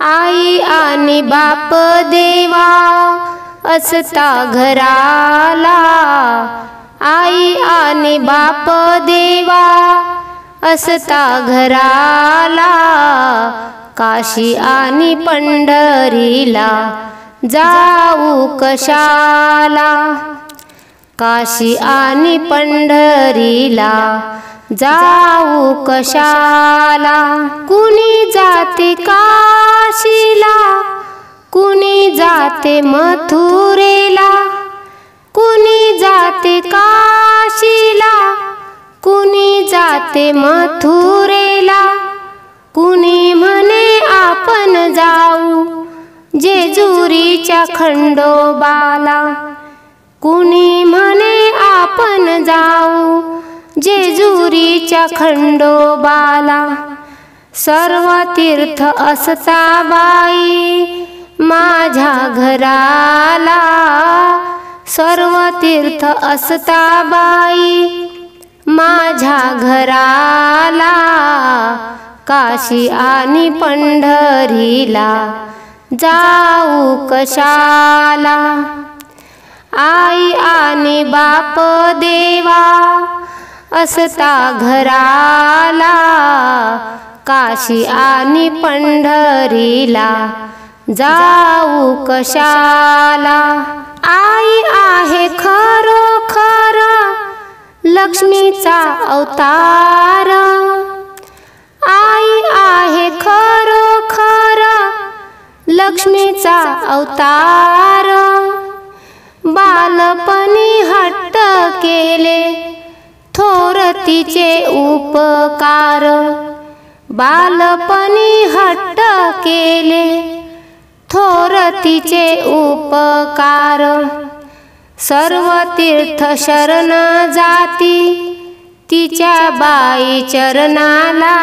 आई आणि बाप देवा असता घराला. आई आणि बाप देवा असता घराला. काशी आणि पंढरीला जाऊ कशाला? काशी आणि पंढरीला जाऊ कशाला? कुणी जाते काशीला? कुणी जाते मथुरेला? कुणी जाते काशीला? कुणी जाते मथुरेला? कुणी म्हणे आपण जाऊ जेजुरीच्या खंडोबाला? कुणी म्हणे आपण जाऊ जेजुरीच्या खंडोबाला सर्व तीर्थ असता बाई. माझ्या घराला सर्व तीर्थ असता बाई. माझ्या घराला काशी आणि पंढरीला जाऊ कशाला? आई आणि बाप देवा असता घराला काशी आणि पंढरीला. जाऊ कशाला? आई आहे खरोखर लक्ष्मीचा अवतार. आई आहे खरोखर लक्ष्मीचा अवतार. बालपणी हट्ट केले थोरतीचे उपकार. बालपणी हट्ट केले थोरतीचे उपकार. सर्व तीर्थ शरण जाती तिच्या बाई चरणाला.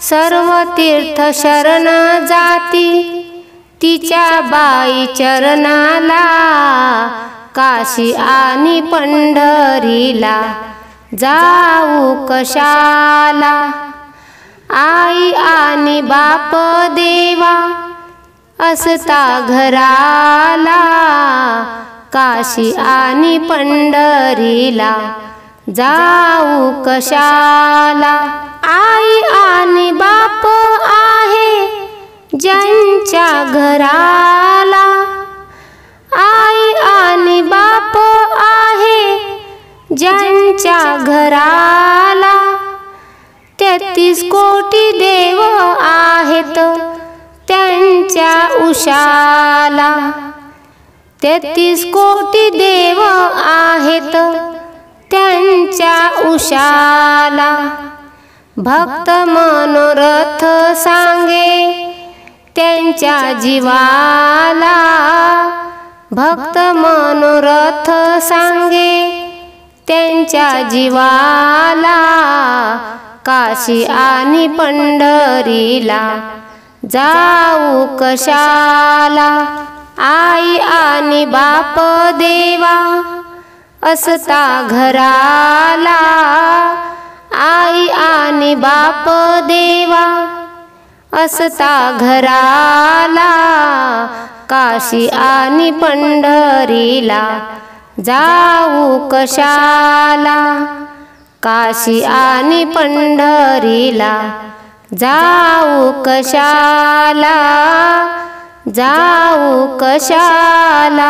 सर्व तीर्थ शरण जाती तिच्या बाई चरणाला. काशी आणि पंढरीला जाऊ कशाला? आई आणि बाप देवा असता घराला. काशी आणि पंढरीला जाऊ कशाला? आई आणि बाप आहे ज्यांच्या घरा ज्यांच्या तेहतीस कोटी देव आहेत त्यांच्या उशाला. तेहतीस कोटी देव आहेत त्यांच्या उशाला. भक्त मनोरथ सांगे त्यांच्या जीवाला. भक्त मनोरथ सांगे त्यांच्या जीवाला काशी आणि पंढरीला. जाऊ कशाला आई आणि बाप देवा असता घराला. आई आणि बाप देवा असता घराला काशी आणि पंढरीला. जाऊ कशाला? काशी आणि पंढरीला जाऊ कशाला? जाऊ कशाला?